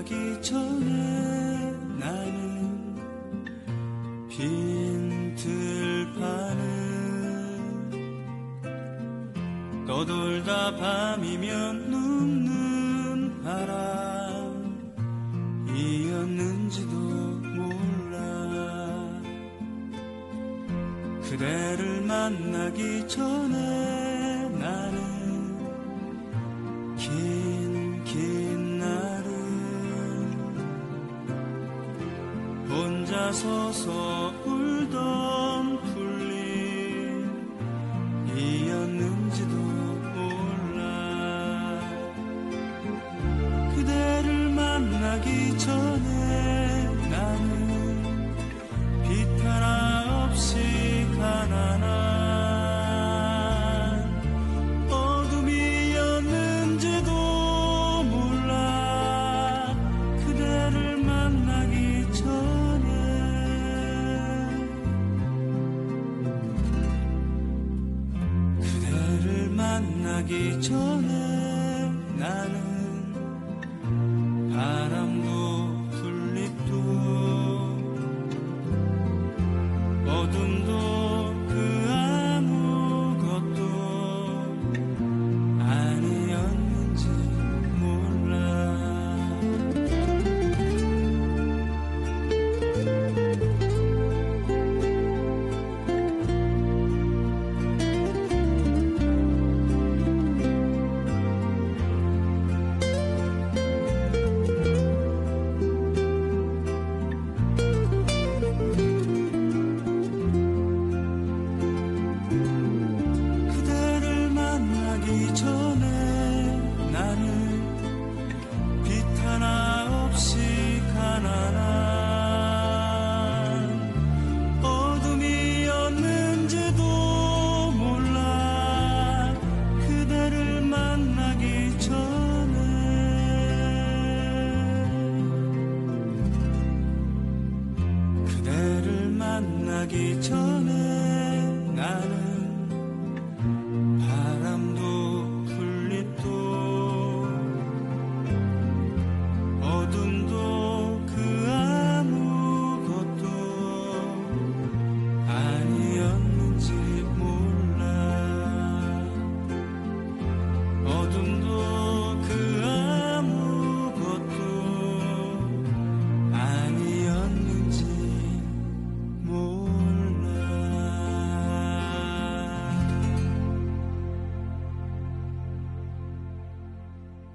만나기 전에 나는 빈 들판을 떠돌다 밤이면 눕는 바람이었는지도 몰라. 그대를 만나기 전에 나는 긴, 서서 울던 풀잎이었는지도 몰라. 그대를 만나기 전 떠나기 전에 나는 লাগে ছ